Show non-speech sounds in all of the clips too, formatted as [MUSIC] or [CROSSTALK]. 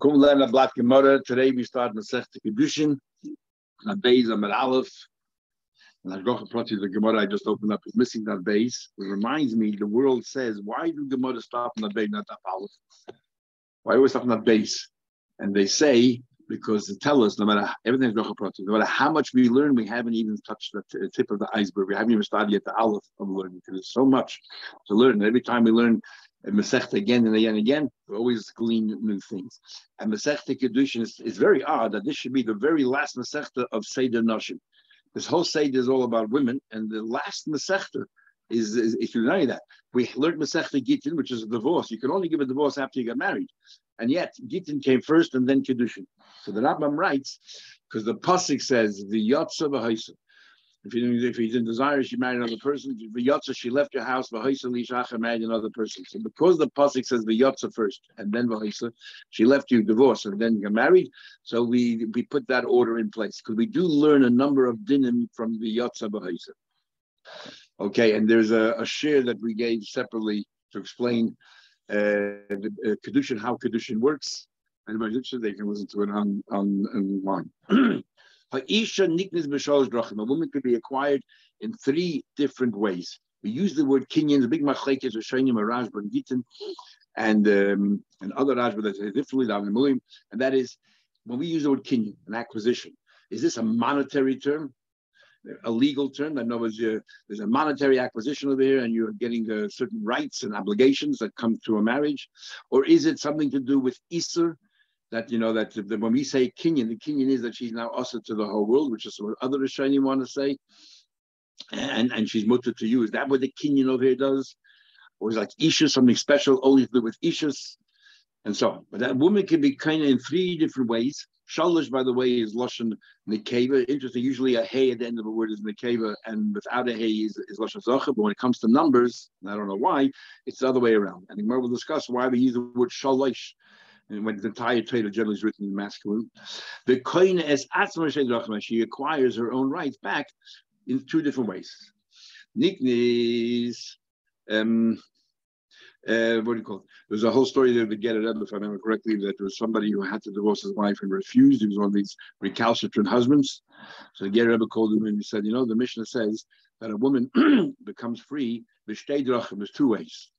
Gemara. Today we start Masech Kiddushin. On base Amar Aleph. And Ashgocha Prati, the Gemara I just opened up is missing that base. It reminds me, the world says, why do Gemara stop on the base, not that Aleph? Why always stop on that base? And they say, because they tell us, no matter everything is Prati, no matter how much we learn, we haven't even touched the tip of the iceberg. We haven't even started yet the Aleph of learning because there's so much to learn. And Every time we learn Masechta again and again and again, always glean new things. And Masechta Kiddushin is, is very odd that this should be the very last Masechta of Seder Nashim. This whole Seder is all about women, and the last Masechta is, is if you know that. We learned Masechta Gittin, which is a divorce. You can only give a divorce after you get married. And yet, Gittin came first and then Kiddushin. So the Rambam writes, because the Pasik says, the Yotza V'Haisa. If you if he's in desire, she married another person. V'yotza, she left your house. V'hoisa lishacha married another person. So because the pasuk says v'yotza first and then v'hoisa, she left you divorced and then you married. So we we put that order in place because we do learn a number of dinim from v'yotza v'hoisa. Okay, and there's a, a share that we gave separately to explain uh, the uh, kedushin how kedushin works. Anybody interested? They can listen to it on on online. [CLEARS THROAT] Ha'isha niknis b'shalosh drachim. A woman could be acquired in three different ways. We use the word kinyan, the big machlekes Shainim, Rajba, and Gittin, and um, and other Rajba that say differently, and that is when we use the word kinyan, an acquisition. Is this a monetary term? a legal term. that knows uh, there's a monetary acquisition over here and you're getting uh, certain rights and obligations that come through a marriage? Or is it something to do with Easter, that you know that, that when we say Kenyan, the Kenyan is that she's now also to the whole world, which is what other Rishonim want to say, and and she's mutter to you. Is that what the Kenyan over here does, or is like Isha something special only to do with Ishas, and so on? But that woman can be kind of in three different ways. Shalish, by the way, is Lashon Nekeva. Interesting. Usually a hey at the end of a word is Nekeva, and without a hey is, is Lashon Zacha. But when it comes to numbers, I don't know why, it's the other way around. And we will discuss why we use the word Shalish and when the entire Torah generally is written in masculine. The koine es atzma she acquires her own rights back in two different ways. Niknis, um, uh, what do you call it? There's a whole story there to get it up, if I remember correctly, that there was somebody who had to divorce his wife and refused. He was one of these recalcitrant husbands. So the Ger Rebbe called him and he said, you know, the Mishnah says that a woman [CLEARS THROAT] becomes free, there's two ways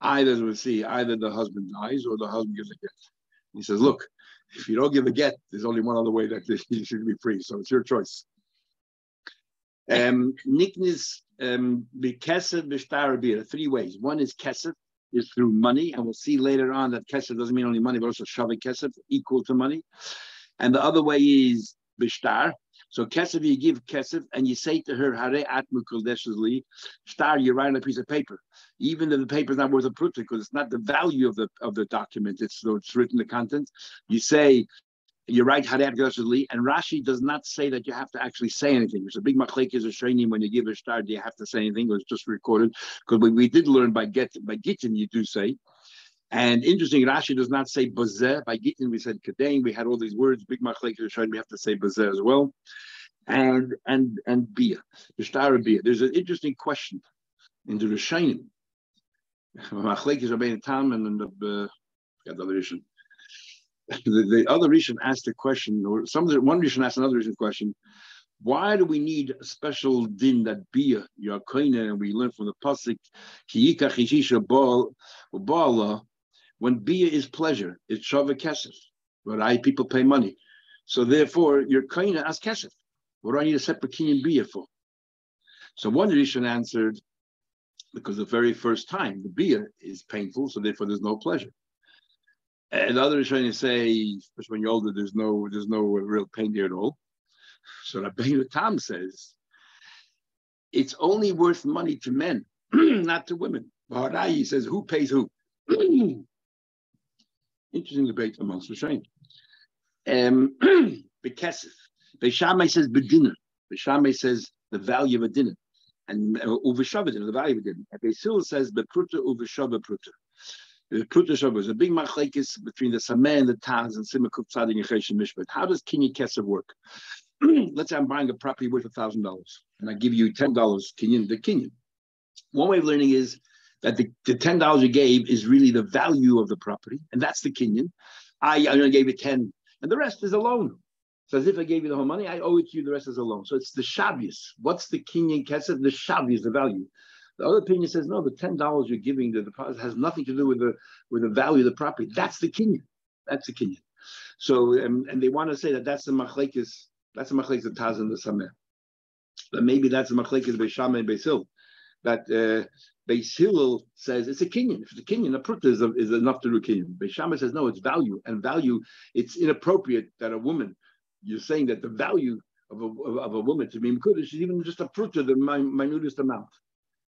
either we see either the husband dies or the husband gives a get. He says, look, if you don't give a get, there's only one other way that [LAUGHS] you should be free. So it's your choice. Um, Niknis um, kesef three ways. One is kesef, is through money, and we'll see later on that kesef doesn't mean only money, but also shavi kesef, equal to money. And the other way is bishtar, so kesef, you give kesef, and you say to her, Hare atmu koldeshli, star, you write on a piece of paper, even though the paper is not worth a proof because it's not the value of the of the document. It's it's written the content. You say. You write Hadat Goshli, and Rashi does not say that you have to actually say anything. There's a big machlek is a shaynim when you give a star, do you have to say anything? It was just recorded because we, we did learn by get by gittin you do say, and interesting, Rashi does not say bazeh. By Gittin, we said kadein. We had all these words. Big machlek we have to say bazeh as well. And and and bia, the star bia. There's an interesting question in the Rishonim. Machlek is Rabbeinu Tam and the the other Rishon. [LAUGHS] The, the other Rishon asked a question, or some the, one Rishon asked another Rishon question. Why do we need a special din that bia yakoina? And we learn from the pasuk kiyika chishisha bala when bia is pleasure, it's shava kesef. But I people pay money. So therefore, you're kaina as kesef. What do I need a separate kinyan bia for? So one Rishon answered, because the very first time the bia is painful, so therefore there's no pleasure. And Rishon say, especially when you're older, there's no there's no real pain there at all. So Rabbeinu Tam says, it's only worth money to men, [CLEARS THROAT] not to women. Baharai says, who pays who? [CLEARS THROAT] Interesting debate amongst the Rishonim. Um, [CLEARS THROAT] Bekesef. Beis Shammai says bedinner. Beis Shammai says the value of a dinner. And uh, uveshavadin, the value of a dinner. And Beis Hillel says bepruta uveshava pruta. The pruta shava is a big machlekes between the sameh and the taz and simakuf tzadik and chesed mishpat. How does kinyan kesef work? [CLEARS THROAT] Let's say I'm buying a property worth a thousand dollars, and I give you ten dollars kinyan, the kinyan. One way of learning is that the, the ten dollars you gave is really the value of the property, and that's the kinyan. I, I only gave you 10, and the rest is a loan. So as if I gave you the whole money, I owe it to you, the rest is a loan. So it's the Shabbos. What's the Kenyan Kesef? The Shabbos, the value. The other opinion says, no, the $10 you're giving the deposit has nothing to do with the with the value of the property. That's the Kenyan. That's the Kenyan. So, and, and they want to say that that's the Machlekes, that's the Machlekes of Taz and the Sameh. But maybe that's the Machlekes Beis Shammai and Beis Hillel. That uh, Beis Hillel says it's a Kenyan. If it's a Kenyan, a pruta is, is enough to do a Kenyan. Beis says no, it's value, and value. It's inappropriate that a woman. You're saying that the value of a, of, of a woman to be mekudesh is even just a pruta, the minutest amount.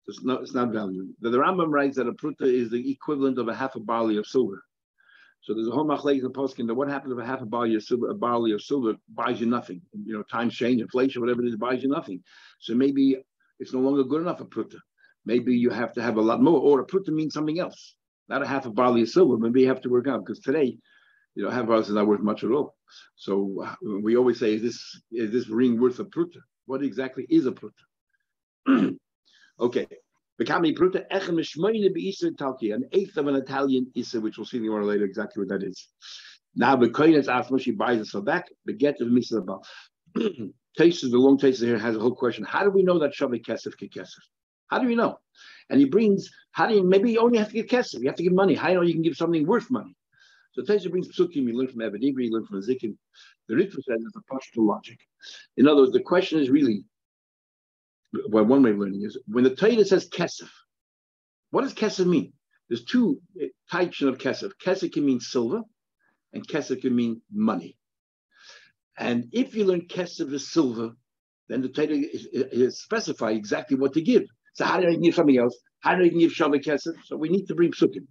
It's not, it's not value. The, the Rambam writes that a pruta is the equivalent of a half a barley of silver. So there's a whole machlekes in poskin that what happens if a half a barley of silver, a barley of silver buys you nothing? You know, times change, inflation, whatever it is, buys you nothing. So maybe it's no longer good enough a pruta. Maybe you have to have a lot more, or a pruta means something else. Not a half a barley of silver. Maybe you have to work out because today, you know, half a barley is not worth much at all. So uh, we always say, is this is this ring worth a pruta? What exactly is a pruta? [CLEARS THROAT] okay. An eighth of an Italian isa, which we'll see more later exactly what that is. Now the asked she buys it back, but get of misa about. [CLEARS THROAT] Taste the long taste here has a whole question. How do we know that Shavik Kesef Kesef? How do we know? And he brings, how do you, maybe you only have to give Kesef, you have to give money. How do you know you can give something worth money? So Taisa brings Psukim, you learn from Evanigri, you learn from Ezekiel. The Ritva says it's a partial logic. In other words, the question is really, well, one way of learning is when the Torah says kesef, what does kesef mean? There's two eh, types of kesef. Kesef can mean silver, and kesef can mean money. And if you learn kesef is silver, then the Torah is, is specify exactly what to give. So how do I give something else? How do I give Shabbat kesef? So we need to bring psukim.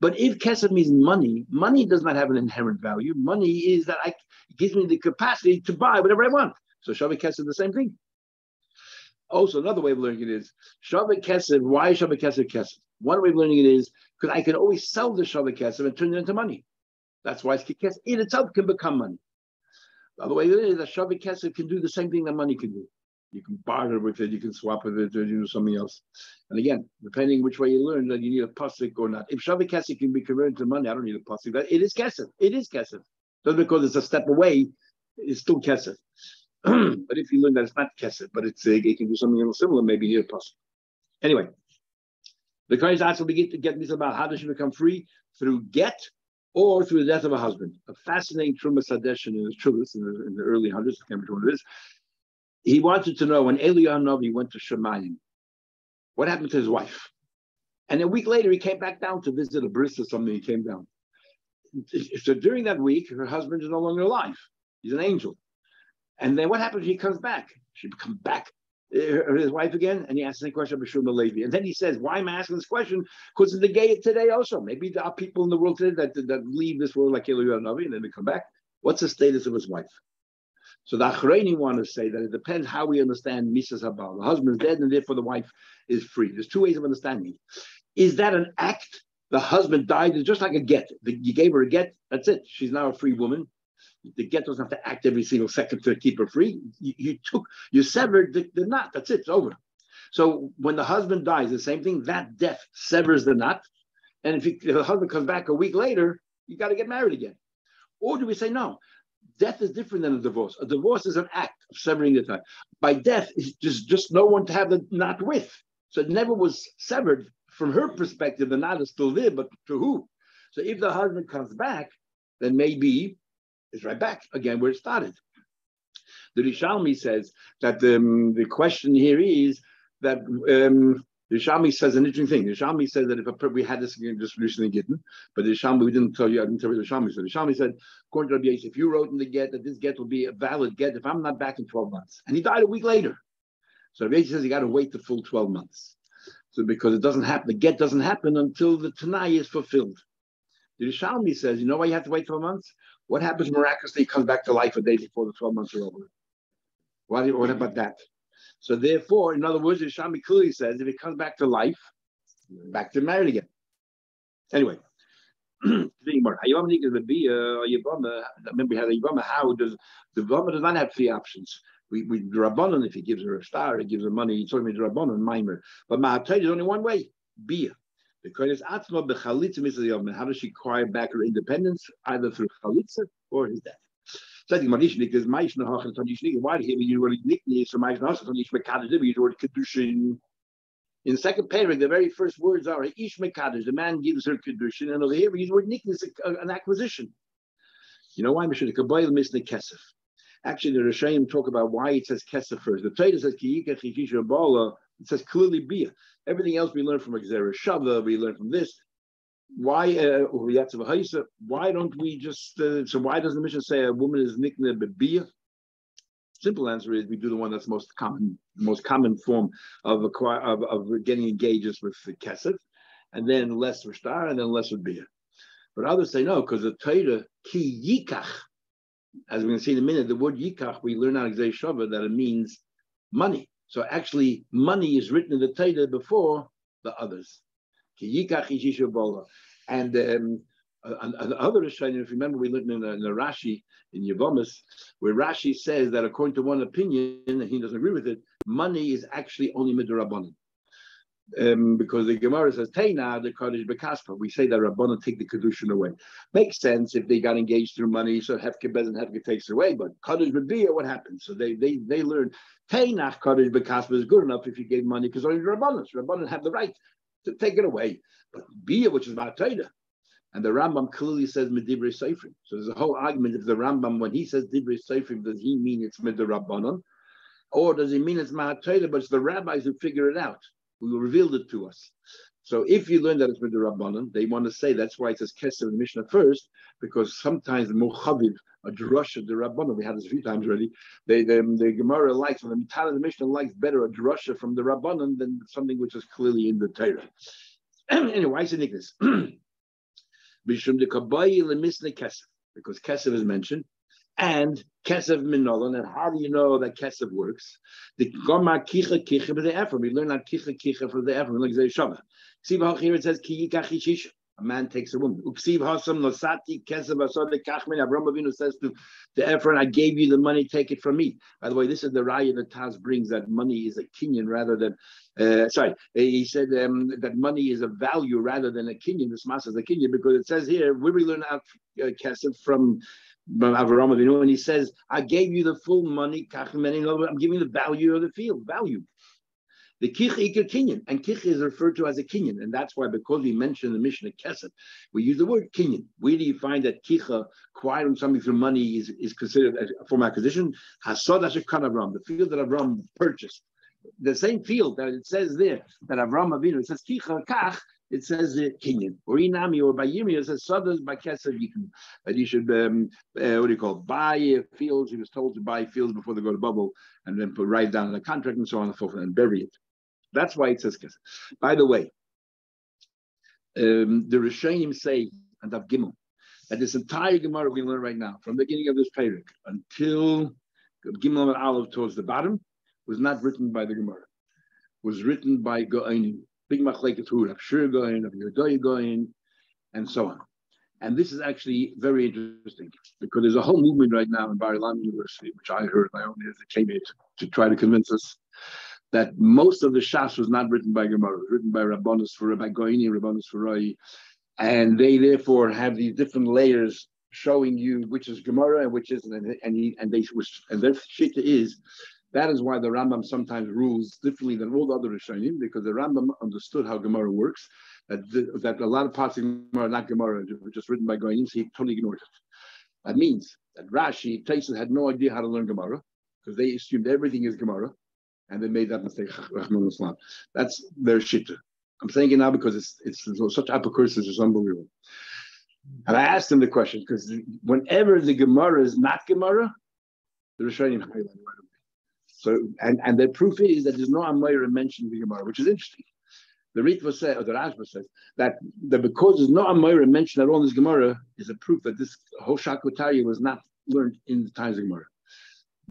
But if kesef means money, money does not have an inherent value. Money is that I gives me the capacity to buy whatever I want. So Shabbat kesef the same thing. Also, another way of learning it is Shabbat Kesef. Why Shabbat Kesef Kesef? One way of learning it is because I can always sell the Shabbat Kesef and turn it into money. That's why it's Kesef in itself can become money. The other way it is that Shabbat Kesef can do the same thing that money can do. You can barter with it, you can swap with it, or do something else. And again, depending which way you learn, that you need a pasuk or not. If Shabbat Kesef can be converted to money, I don't need a pasuk. That it is Kesef. It is Kesef. Just because it's a step away, it's still Kesef. [CLEARS THROAT] but if you learn that it's not kesef, but it's uh, it can do something similar, maybe you need a possible. Anyway, the Kohen's also begin to get this about how does she become free through get or through the death of a husband. A fascinating Terumas Hadeshen in the Trumas in, the, in the early hundreds, I can't remember what it is. He wanted to know when Eliyahu went to Shemayim, what happened to his wife? And a week later, he came back down to visit a bris or something. He came down. So during that week, her husband is no longer alive. He's an angel. And then what happens? He comes back. She comes back, uh, his wife again, and he asks the question of Bashur Levi. And then he says, Why am I asking this question? Because of the gay today also. Maybe there are people in the world today that, that leave this world like Eliyahu and then they come back. What's the status of his wife? So the Achreni want to say that it depends how we understand Misas Habal. The husband is dead and therefore the wife is free. There's two ways of understanding Is that an act? The husband died, it's just like a get. You gave her a get, that's it. She's now a free woman the get doesn't have to act every single second to keep her free. You, you took, you severed the, the knot. That's it. It's over. So when the husband dies, the same thing. That death severs the knot. And if, he, if the husband comes back a week later, you got to get married again. Or do we say no? Death is different than a divorce. A divorce is an act of severing the tie. By death, it's just just no one to have the knot with. So it never was severed. From her perspective, the knot is still there, but to who? So if the husband comes back, then maybe it's right back again where it started. The Yerushalmi says that um, the question here is that um, the Yerushalmi says an interesting thing. The Yerushalmi says that if a, we had this just recently given, but the Yerushalmi, we didn't tell you, I didn't tell you the Yerushalmi. So the Yerushalmi said, according to Rabbi if you wrote in the get that this get will be a valid get if I'm not back in 12 months. And he died a week later. So Rabbi says you got to wait the full 12 months. So because it doesn't happen, the get doesn't happen until the Tanai is fulfilled. The Yerushalmi says, you know why you have to wait 12 months? What happens miraculously? He comes back to life a day before the 12 months are over. What, what about that? So therefore, in other words, Shami clearly says if it comes back to life, back to married again. Anyway, [CLEARS THROAT] remember we had a Yibama. How does the Yibama does not have three options? We we Rabbanon, if he gives her a star, he gives her money. He's talking about Rabbanon, Mimer. But Ma'atay, is only one way: Bia. The Kohenis Atzma bechalitza misal How does she acquire back her independence? Either through chalitza or his death. So I think Manishnik is Maishna Hachan Tanishnik. Why do you word Nikni? So Maishna Hachan Tanishnik Mekadosh. You use the word Kedushin. In the second paragraph, the very first words are Ish Mekadosh. The man gives her Kedushin, and over here we use the word Nikni, an acquisition. You know why? Mishra Kabbalah Misne Kesef. Actually, the Rishayim talk about why it says Kesef first. The Torah says Kiyika Chichisha Bala. It says clearly Bia. Everything else we learn from Xera Shava, we learn from this. Why uh, why don't we just uh, so why doesn't the mission say a woman is nikna bebia? Simple answer is we do the one that's most common, most common form of acquire of, of getting engaged with the kesef, and then less with star, and then less with bia. But others say no, because the Torah ki yikach, as we're going to see in a minute, the word yikach we learn out of Shava that it means money. So actually, money is written in the Torah before the others. And um, other Rishonim, if you remember, we learned in the, in Rashi in Yavamas, where Rashi says that according to one opinion, and he doesn't agree with it, money is actually only midrabanan. Um, because the Gemara says Teina the Kaddish Bekaspa. We say that Rabbanan take the kedushin away. Makes sense if they got engaged through money, so Hefke and Hefke takes away. But Kaddish Bebia, what happens? So they they they learn Teina Kaddish Bekaspa is good enough if you gave money because only Rabbanan. Rabbanan have the right to take it away. But Bia, which is Torah, and the Rambam clearly says Medibre Seifrim. So there's a whole argument if the Rambam, when he says Dibre Seifrim, does he mean it's Midrabbanon? Or does he mean it's Mahatayla, but it's the rabbis who figure it out, who revealed it to us. So if you learn that it's Midrabbanon, they want to say that's why it says Keser in the Mishnah first, because sometimes the Mochaviv, a drusha, the Rabbanon, we had this a few times already, they, the, the Gemara likes, or the Mital the Mishnah likes better a drusha from the Rabbanon than something which is clearly in the Torah. [CLEARS THROAT] anyway, is it this? [CLEARS THROAT] Kesef, because Kesef is mentioned, and Kesef Minolan. And how do you know that Kesef works? The Gomar Kicha Kicha for the Ephraim. We learn that Kicha Kicha for the Ephraim. Like Shava. See here it says Ki Yikachishisha. A man takes a woman. Uksiv Hasam Nosati Kesef Asode Kachmin. Avram Avinu says to the Ephron, I gave you the money, take it from me. By the way, this is the raya that Taz brings that money is a kinyan rather than, uh, sorry, he said um, that money is a value rather than a kinyan. This mass is a kinyan because it says here, we learn out uh, Kesef from Avram Avinu, and he says, I gave you the full money, I'm giving the value of the field, value. The kich kinyan, and kich is referred to as a kinyan, and that's why because we mentioned the mission of Kesef, we use the word kinyan. Where do you find that kicha, acquiring something through money, is, is considered a form of acquisition? Hasod Ashekan Avram, the field that Avram purchased. The same field that it says there that Avram Avinu, it says kicha kach, it says uh, kinyan. Or inami or by it says sodas by kesef you can you should um, uh, what do you call buy fields. He was told to buy fields before they go to bubble and then put write down the contract and so on and so forth and bury it. That's why it says kesef. By the way, um, the Rishonim say and Av Gimel that this entire Gemara we learn right now, from the beginning of this Perek until Gimel and Aleph towards the bottom, was not written by the Gemara. Was written by Go'anim, big machleket who Rav Shur going, Rav Yehuda going, and so on. And this is actually very interesting because there's a whole movement right now in Bar Ilan University, which I heard my own ears that came here to, to try to convince us that most of the Shas was not written by Gemara, was written by Rabbanus for Rabbi Goini, Rabbanus for Rai, and they therefore have these different layers showing you which is Gemara and which isn't, and, and, he, and they and their shita is that is why the Rambam sometimes rules differently than all the other Rishonim, because the Rambam understood how Gemara works, that, the, that a lot of parts of Gemara not Gemara, just written by Goyim, so he totally ignored it. That means that Rashi, Tyson had no idea how to learn Gemara, because they assumed everything is Gemara, and they made that mistake. That's their shitta. I'm saying it now because it's it's such apocryphal, it's unbelievable. And I asked him the question because whenever the Gemara is not Gemara, the Rishonim highlight so, and, and the proof is that there's no Amayra mentioned in the Gemara, which is interesting. The Ritva says, or the Rashba says, that, that because there's no Amayra mentioned at all in this Gemara is a proof that this Hoshakutari was not learned in the times of Gemara.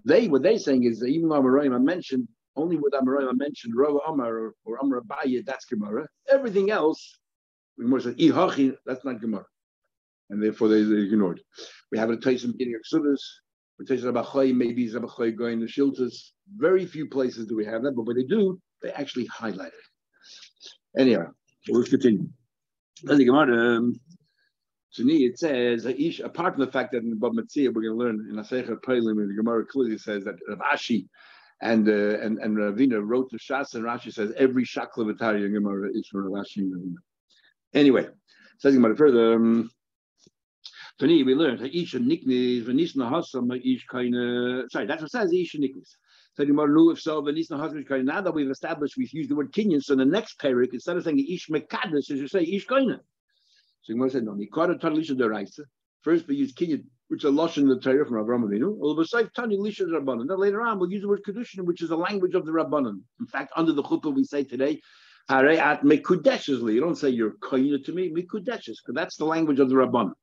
They, what they're saying is that even though Amarayim are mentioned, only with Amarayim are mentioned, Rava Amar or, Amar Abaye, that's Gemara. Everything else, we more say, Ihachi, that's not Gemara. And therefore they, they ignored. We have a Tyson beginning of Sudas, we taste Rabakai, maybe Zabachoy going to Shiltas. Very few places do we have that, but when they do, they actually highlight it. Anyway, let's continue. As the Gemara, um, to me, it says apart from the fact that in Bava Metzia we're going to learn in Asecha Prelim, the Gemara clearly says that Rav Ashi and uh, and and Ravina wrote the Shas, and Rashi says every shakla v'tari in Gemara is for Rav Ashi and Ravina. Anyway, says Gemara further. Um, Tani, we learned that each niknis v'nisna hasam kind of sorry. That's what says each niknis. So Gemara if so v'nisna hasam kind. Now that we've established, we've used the word kinyan. So the next parak, instead of saying ish mekadosh, as you say ish kind. So Gemara said no. Nikara tadlisha deraisa. First we use kinyan, which is a lush in the Torah from Avraham Avinu. Rabbanon. Then later on we'll use the word kedushin, which is the language of the rabbanon. In fact, under the chuppah we say today. At mekudeshesli. You don't say you're koina to me, mekudeshes, because that's the language of the rabbanon.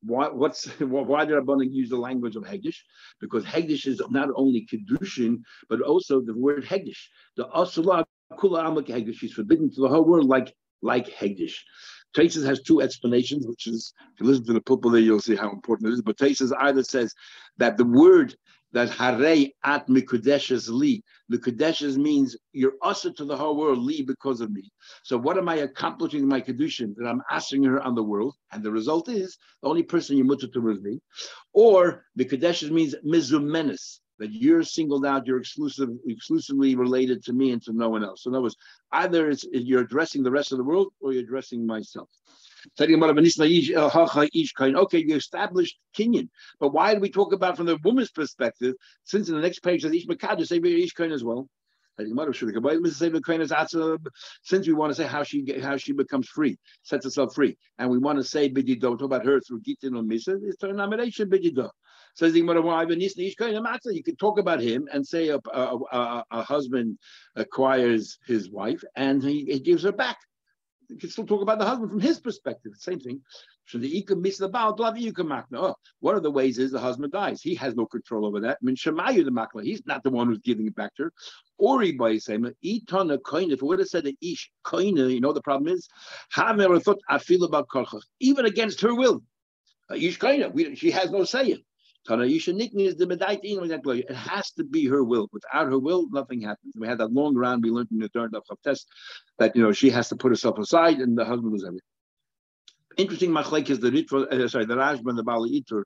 Why, what's [LAUGHS] why the Rabbanim use the language of Hegdish? Because Hegdish is not only Kedushin, but also the word Hegdish. The Asula Kula Amak Hegdish is forbidden to the whole world like like Hegdish. Taisus has two explanations, which is if you listen to the pulpit there, you'll see how important it is. But Taisus either says that the word that hare at mikudeshes li. Mikudeshes means you're usher to the whole world li because of me. So what am I accomplishing in my kedushin that I'm asking her on the world? And the result is the only person you mutter to is me. Or mikudeshes means mizumenis. That you're singled out, you're exclusive, exclusively related to me and to no one else. So in other words, either it's, you're addressing the rest of the world or you're addressing myself. Uh, okay, you established Kenyan, but why do we talk about from the woman's perspective? Since in the next page says Ish Makadu, say Ish Kain as well. Since we want to say how she how she becomes free, sets herself free, and we want to say bidido, talk about her through Gitin or Misa, it's a nomination bidido. Says the Gemara, you can talk about him and say a, a, a, a husband acquires his wife and he, he gives her back you can still talk about the husband from his perspective. Same thing. Oh, one of the ways is the husband dies. He has no control over that. Mean, Shemayu the makla. He's not the one who's giving it back to her. Or he by saying. If we would have said that ish koina, you know the problem is, thought I feel about even against her will. Uh, ish koina. She has no say. It has to be her will. Without her will, nothing happens. We had that long round we learned in the third of test that you know she has to put herself aside and the husband was everything. Interesting machlek is the uh, sorry the and the Bali Itur.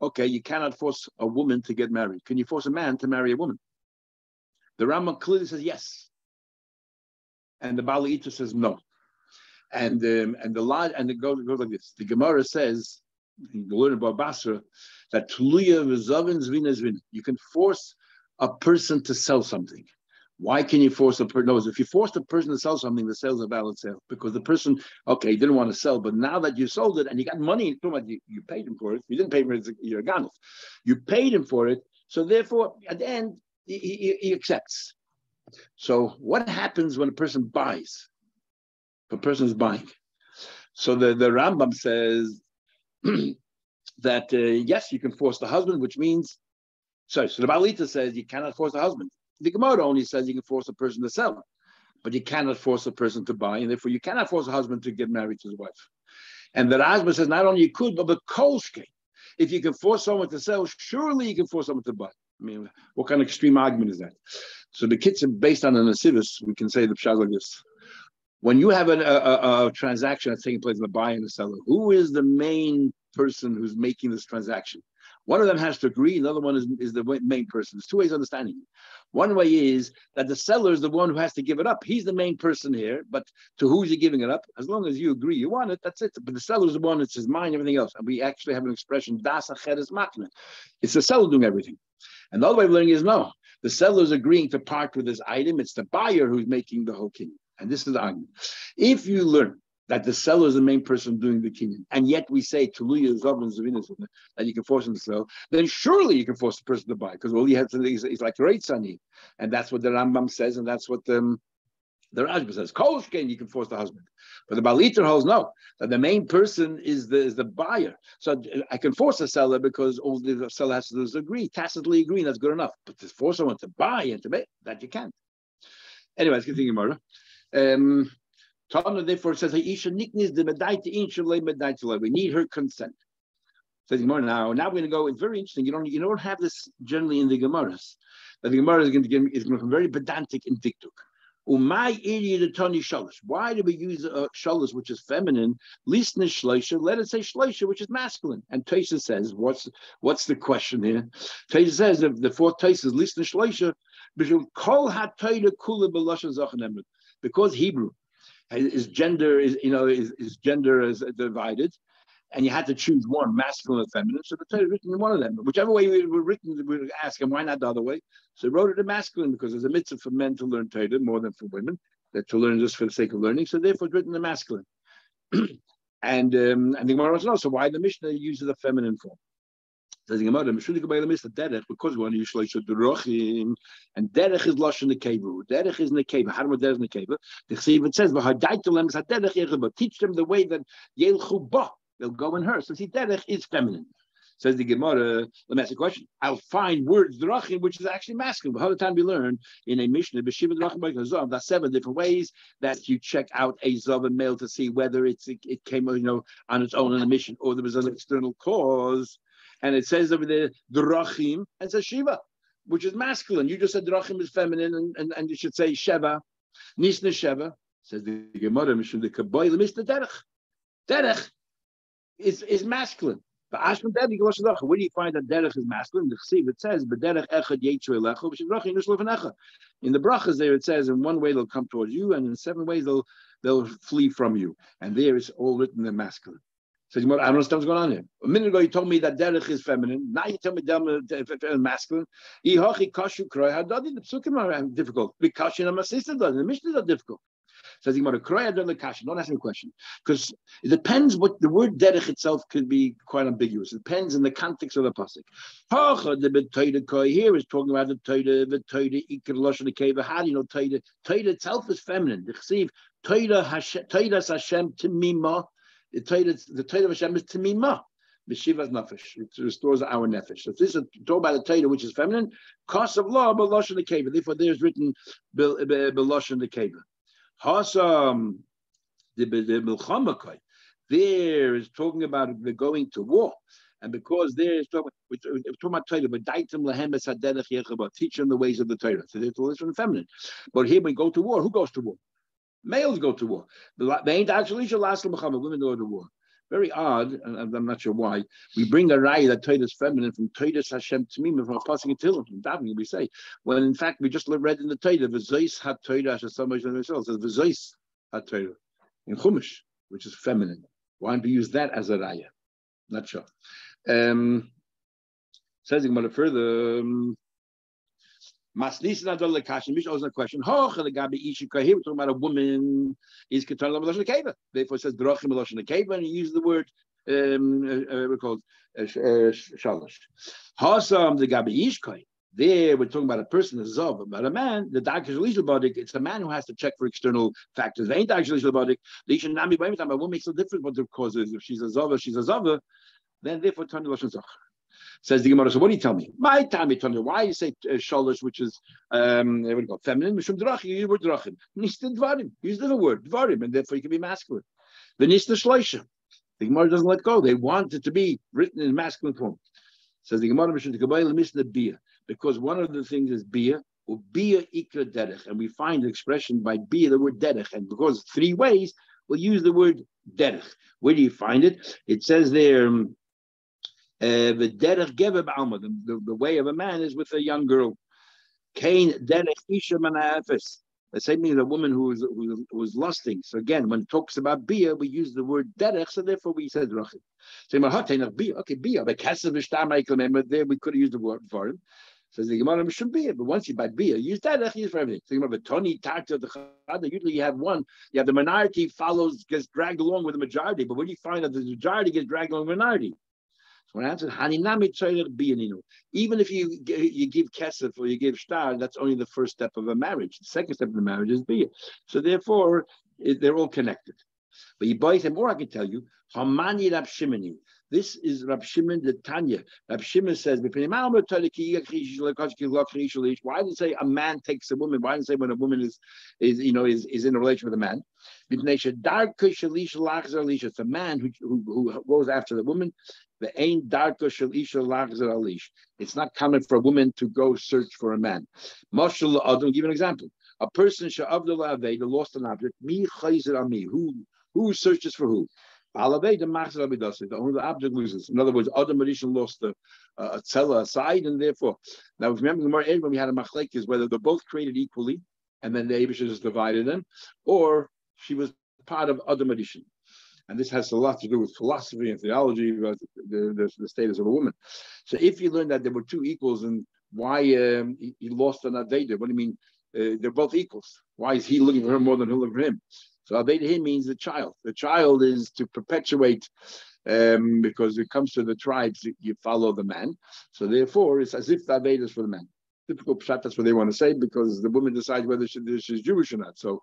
Okay, you cannot force a woman to get married. Can you force a man to marry a woman? The Rambam clearly says yes, and the Bali Itur says no. And um, and the and it goes, it goes like this. The Gemara says the learn about Basra that You can force a person to sell something. Why can you force a person? No, if you force a person to sell something, the sale's a valid sale because the person, okay, didn't want to sell, but now that you sold it and you got money, you, you paid him for it. You didn't pay him for it, you're a. You paid him for it, so therefore, at the end, he, he, he accepts. So, what happens when a person buys? A person is buying, so the, the Rambam says [CLEARS THROAT] that uh, yes, you can force the husband, which means, sorry, so the Balita says you cannot force the husband. The Gemara only says you can force a person to sell, but you cannot force a person to buy, and therefore you cannot force a husband to get married to his wife. And the Rashba says not only you could, but the Kolske. If you can force someone to sell, surely you can force someone to buy. I mean, what kind of extreme argument is that? So the kids are based on an asivis, we can say the pshaz like this. When you have an, a, a, a, transaction that's taking place in the buyer and the seller, who is the main person who's making this transaction. One of them has to agree, another one is, is the main person. There's two ways of understanding it. One way is that the seller is the one who has to give it up. He's the main person here, but to who's he giving it up? As long as you agree you want it, that's it. But the seller is the one, it's his mind, everything else. And we actually have an expression, das acheres. It's the seller doing everything. And the other way of learning is no. The seller is agreeing to part with this item. It's the buyer who's making the whole king. And this is the argument. If you learn that the seller is the main person doing the kinyan, and yet we say Tuluya Zavinas that you can force him to sell, then surely you can force the person to buy because all he has to do is, is like right sunny, and that's what the Rambam says, and that's what um, the Rashba says. Kolshkein, you can force the husband, but the Baliter holds no that the main person is the is the buyer. So I can force a seller because all the seller has to do is agree, tacitly agree, that's good enough. But to force someone to buy and to buy that you can't. Anyways, continue, Mara. Um, therefore says the. We need her consent. Says Gemara now. Now we're going to go. It's very interesting. You don't you don't have this generally in the Gemaras. That the Gemara is going to get is going to become very pedantic in diktuk. Umay iri Tony shalish. Why do we use uh, shalish, which is feminine? Lisna shloisha. Let us say shloisha, which is masculine. And Taisa says, what's what's the question here? Taisa says the, the fourth Taisa is lisna shloisha. Because Hebrew his gender is you know his, his gender is divided, and you had to choose one, masculine or feminine. So the Torah is written in one of them. Whichever way we were written, we would ask him, why not the other way? So he wrote it in masculine because there's a mitzvah for men to learn Torah more than for women, that to learn just for the sake of learning. So therefore, it's written in masculine. [CLEARS THROAT] and um, and the Gemara wants to so why the Mishnah uses the feminine form? Says the Gemara, derech because we want to use shloisha derachim, and derech is lashon nekevu. Derech is nekevu. How do we derech nekevu? The Chsiv it says, "V'hadaitu lem derech yechaba." Teach them the way that yelchu ba. They'll go in her. So see, derech is feminine. Says the Gemara, let me ask a question. I'll find words drachim, which is actually masculine. But how the time we learn in a Mishnah, b'shiva drachim that's seven different ways that you check out a zav and male to see whether it's it, it came, you know, on its own in a mission or there was an external cause and it says over there drachim and says shiva, which is masculine. You just said drachim is feminine, and, and, and you should say sheva, nisna sheva. Says the Gemara, Mishum the Kabbalah, Mr. Derech. Derech is is masculine. But Ashman Derech, where do you find that Derech is masculine? The Chsiv, it says, but Derech echad yetzu elecha, which is drachim. In the brachas there, it says, in one way they'll come towards you, and in seven ways they'll they'll flee from you. And there it's all written in masculine. I don't understand what's going on here. A minute ago, you told me that derech is feminine. Now you tell me derech is uh, uh, uh, masculine. Ihochi kashu kroy hadadi. The psukim are difficult. Because my sister does. The mishnah are difficult. Says Gemara, kroy hadadi kashu. Don't ask me a question because it depends what the word derech itself could be quite ambiguous. It depends in the context of the pasuk. Here is talking about the toida, the toida ikar lashon keva. How do you know toida? Toida itself is feminine. The chesiv toida Hashem timima the Torah, the Torah of Hashem is Tamima. Meshivas nefesh. It restores our nefesh. So this is talk by the Torah, which is feminine. Cost of law, belosh in the cave. Therefore, there is written belosh in the cave. Hasam the milchama There is talking about the going to war. And because there is talking, we're talking about Torah, but teach them the ways of the Torah. So therefore, it's from the feminine. But here we go to war. Who goes to war? Males go to war. They ain't actually last women go to war. Very odd, and I'm not sure why. We bring a raya that Torah is feminine from Torah Hashem Tamim from passing it till from Davening we say. When in fact we just read in the Torah, V'zois had Torah as somebody themselves says V'zois had Torah in Chumash, which is feminine. Why don't we use that as a raya? Not sure. Um, says it further. Um, Maslisin adol lekashin. Mish owes a question. Hoch the gabi ishika. Here we're talking about a woman is ketan l'maloshin keva. Therefore, it says drachim l'maloshin keva, and he uses the word um, uh, we're called uh, uh, shalosh. Hasam the gabi ishkai. There, we're talking about a person, a zav, about a man. The doctor is It's a man who has to check for external factors. They ain't actually The isha nami by time. What makes a difference what the cause? If she's a zav, she's a zav. Then therefore, the lashon zach. Says the Gemara, so what do you tell me? My time, me why you say uh, which is um, what do you call feminine? Mishum drachim, you the word drachim. Nista dvarim, use the word dvarim, and therefore you can be masculine. Venista shleisha. The Gemara doesn't let go. They want it to be written in masculine form. Says the Gemara, Mishum misna bia, because one of the things is bia, or bia ikra derech, and we find the expression by bia the word derech, and because three ways, we'll use the word derech. Where do you find it? It says there. Um, Eh, the the, the way of a man is with a young girl. Kain derech isha manafis. The same thing as a woman who was, who was lusting. So again, when it talks about bia, we use the word derech, so therefore we said rachim. So bia, okay, bia. But kasav there we could have used the word for him. Says the Gemara should be but once you buy bia, use derech, use for everything. So you have Tony Tarta the Chada. Usually you have one, you have the minority follows gets dragged along with the majority, but when you find that the majority gets dragged along with the minority, when I answered, even if you you give kesef or you give star, that's only the first step of a marriage. The second step of the marriage is bia. So therefore, it, they're all connected. But you buy them, or I can tell you, Hamani Rab Shimoni. This is Rab Shimon the Tanya. Rab Shimon says, Why did it say a man takes a woman? Why did it say when a woman is, is you know, is, is in a relation with a man? It's a man who, who, who goes after the woman. It's not common for a woman to go search for a man. I'll give an example. A person lost an object. Who who searches for who? Only the object loses. In other words, Adam Marishan lost a, a tzela aside, and therefore, now if you remember the more when we had a machlek is whether they're both created equally, and then the Abishah just divided them, or she was part of Adam Marishan. And this has a lot to do with philosophy and theology about the, the, the status of a woman. So if you learn that there were two equals and why um, he, he, lost an Aveda, what do you mean? Uh, they're both equals. Why is he looking for her more than he'll look for him? So Aveda means the child. The child is to perpetuate um, because it comes to the tribes, you follow the man. So therefore, it's as if the Aveda is for the man. Typical pshat, that's what they want to say because the woman decides whether she, she's Jewish or not. So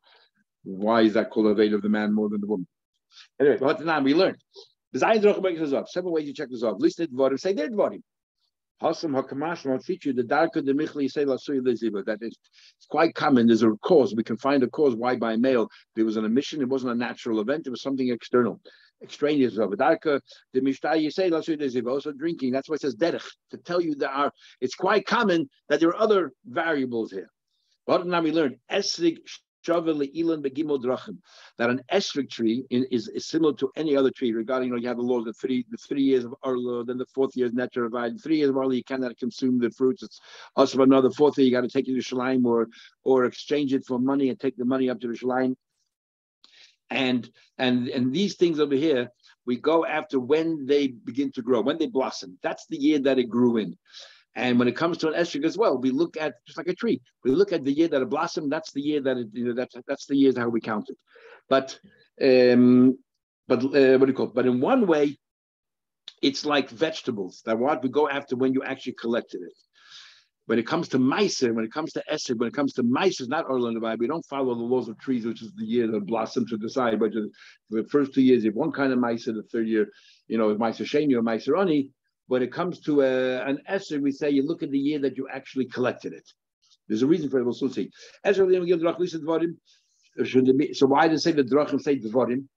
why is that called Aveda of the man more than the woman? Anyway, what we learned. Several ways you check this off. Listed Dvarim, say they're Dvarim. Hasam Hakamash will teach you the darker the Michli say that is it's quite common. There's a cause. We can find a cause why by mail there was an emission. It wasn't a natural event. It was something external, extraneous of a darker. The Mishnah you say also drinking. That's why it says derech to tell you there are. It's quite common that there are other variables here. But now we learned esrig that an esrog tree is, is similar to any other tree regarding, you know, you have the law, the three the three years of Arlo, then the fourth year is Netter Avide, three years of Arlo, you cannot consume the fruits. It's also another fourth year, you got to take it to Shalim or, or exchange it for money and take the money up to the Shalim. And, and, and these things over here, we go after when they begin to grow, when they blossom. That's the year that it grew in. And when it comes to an estrog as well, we look at just like a tree. We look at the year that it blossomed. That's the year that it, you know, that's that's the years how we count it. But um, but uh, what do you call it? But in one way, it's like vegetables. That what we go after when you actually collected it. When it comes to meiser, when it comes to esrog, when it comes to meiser, not Orlan Bible, we don't follow the laws of trees, which is the year that blossoms to decide. But the first two years, you have one kind of meiser. The third year, you know, meiser sheni or meiser ani when it comes to a, uh, an Esser, we say you look at the year that you actually collected it. There's a reason for it. We'll soon see. So why it say the Drachim say Dvarim?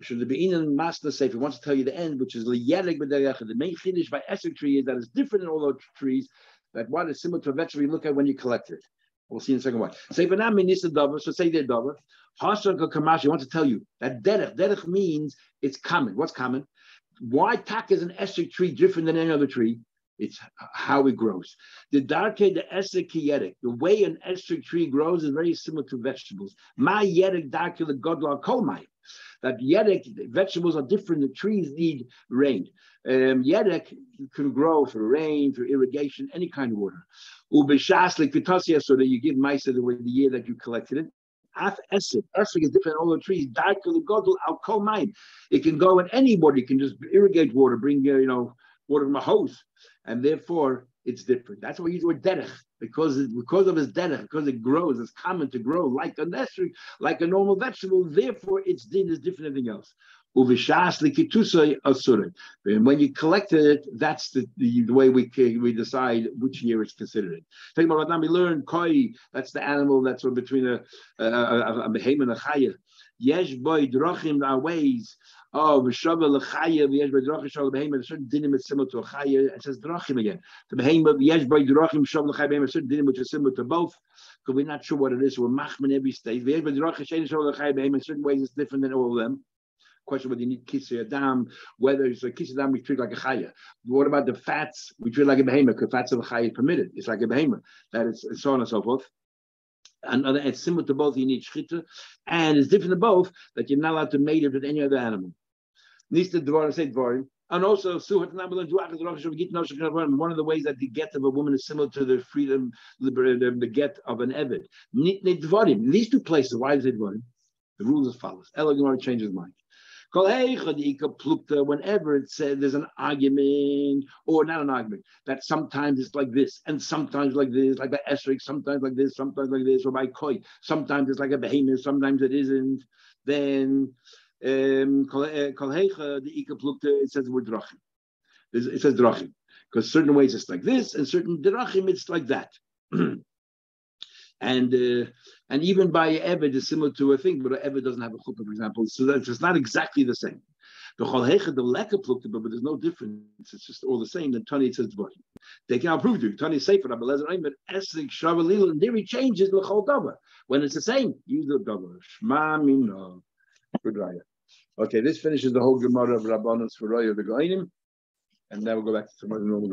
Should there be in the master say if he wants to tell you the end, which is the main finish by Esser tree is that it's different in all those trees. That one is similar to a vegetable you look at when you collect it. We'll see in a second why. Say but now davar, so say their davar. Hasar kamash, I want to tell you that derech. Derech means it's common. What's common? Why tak is an esrog tree different than any other tree? It's how it grows. The darke, the esrog kiyetic, the way an esrog tree grows is very similar to vegetables. My yedik darke the godla kolmai. That yedek vegetables are different. The trees need rain. Um, yedek can grow through rain, through irrigation, any kind of water. Ubishas like so that you give mice the way the year that you collected it. Af esig. Esig is different all the trees. Al kol mine. It can go in any water. You can just irrigate water, bring uh, you know water from a hose, and therefore it's different. That's why do a derech because it, because of its derech, because it grows. It's common to grow like a necessary, like a normal vegetable. Therefore, its din is different than anything else. And when you collected it, that's the, the, the, way we we decide which year it's considered. Talking about now we learn koi. That's the animal that's between a a, a, a and a chaya. Yesh boy drachim are ways. Oh, v'shavel lechaya v'yesh boy drachim shavel behemoth. Certain dinim is similar to a chaya. It says drachim again. The behemoth yesh boy drachim shavel lechaya behemoth. Certain dinim which is similar to both. Because we're not sure what it is. We're machman every stage. V'yesh boy drachim shavel lechaya behemoth. Certain ways it's different than all of them question whether you need kisei adam, whether it's a kisei adam we treat like a chaya. What about the fats? We treat like a behemoth because fats of a chaya permitted. It's like a behemoth. That is so on and so forth. And it's similar to both. You need shchita, and it's different to both that you're not allowed to mate it with any other animal. Needs to dvar say dvarim. And also, one of the ways that the get of a woman is similar to the freedom, the, the get of an evid. These two places, why is it dvarim? The rule is as follows. Elohim changes mind. Whenever it says there's an argument, or not an argument, that sometimes it's like this, and sometimes like this, like the esrog, sometimes like this, sometimes like this, or by koi, sometimes it's like a behemoth, sometimes it isn't, then um, the it says word drachim. It says drachim. Because certain ways it's like this, and certain drachim it's like that. [CLEARS THROAT] and uh, and even by Eved is similar to a thing, but Eved doesn't have a chuppah, for example. So that's it's not exactly the same. The Cholhecha, the lack of plukta, but there's no difference. It's just all the same. Then Tani says boy. They can prove to you. Tani Sefer, Rabbi Lezer Aimer, Esrik, Shavalil, and there he changes the Chol Dava. When it's the same, use the Dava. Shma Mina. Good raya. Okay, this finishes the whole Gemara of Rabbanos for Raya of the Goinim. And now we'll go back to some other normal